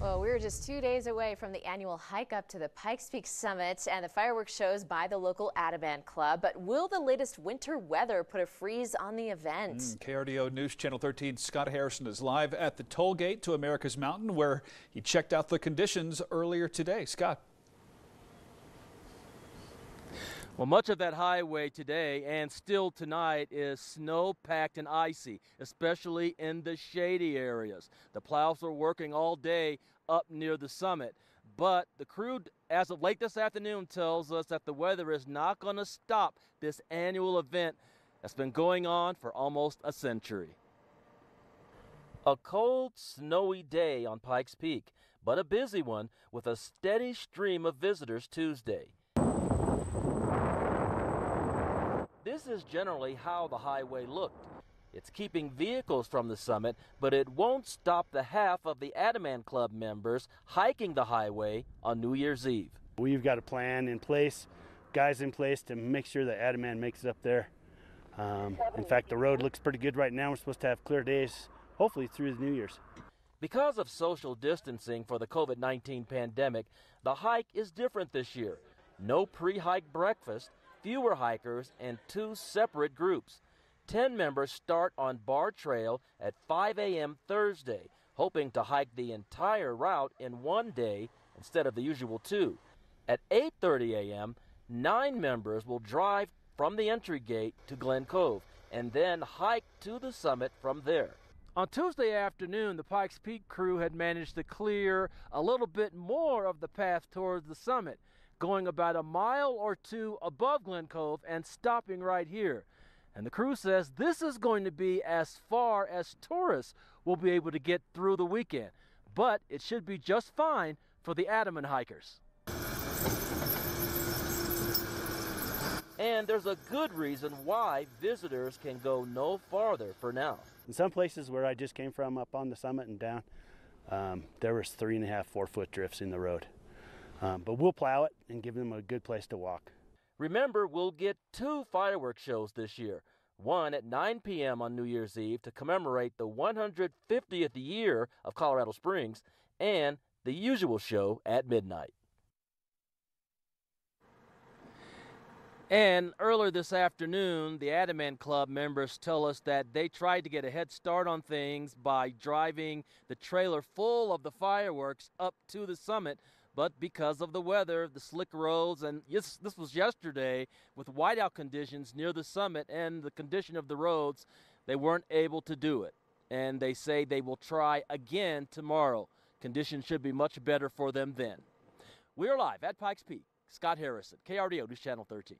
Well, we're just two days away from the annual hike up to the Pikes Peak Summit and the fireworks shows by the local AdAmAn Club. But will the latest winter weather put a freeze on the event? Mm, KRDO News Channel 13 Scott Harrison is live at the toll gate to America's Mountain where he checked out the conditions earlier today. Scott. Well, much of that highway today and still tonight is snow packed and icy, especially in the shady areas. The plows are working all day up near the summit. But the crew, as of late this afternoon, tells us that the weather is not going to stop this annual event that's been going on for almost a century. A cold, snowy day on Pikes Peak, but a busy one with a steady stream of visitors Tuesday. This is generally how the highway looked. It's keeping vehicles from the summit, but it won't stop the half of the AdAmAn Club members hiking the highway on New Year's Eve. We've got a plan in place, guys in place to make sure that AdAmAn makes it up there. Um, in fact, the road looks pretty good right now. We're supposed to have clear days, hopefully through the New Year's. Because of social distancing for the COVID 19 pandemic, the hike is different this year. No pre hike breakfast, fewer hikers, and two separate groups. Ten members start on Barr Trail at 5 a.m. Thursday, hoping to hike the entire route in one day instead of the usual two. At 8:30 a.m., nine members will drive from the entry gate to Glen Cove and then hike to the summit from there. On Tuesday afternoon, the Pikes Peak crew had managed to clear a little bit more of the path towards the summit going about a mile or two above Glen Cove and stopping right here. And the crew says this is going to be as far as tourists will be able to get through the weekend, but it should be just fine for the AdAmAn hikers. And there's a good reason why visitors can go no farther for now. In some places where I just came from up on the summit and down, um, there was three and a half, four foot drifts in the road. Um, but we'll plow it and give them a good place to walk. Remember, we'll get two fireworks shows this year. One at 9 p.m. on New Year's Eve to commemorate the 150th year of Colorado Springs, and the usual show at midnight. And earlier this afternoon, the AdAmAn Club members tell us that they tried to get a head start on things by driving the trailer full of the fireworks up to the summit but because of the weather, the slick roads, and yes, this was yesterday with whiteout conditions near the summit and the condition of the roads, they weren't able to do it. And they say they will try again tomorrow. Conditions should be much better for them then. We are live at Pikes Peak. Scott Harrison, KRDO News Channel 13.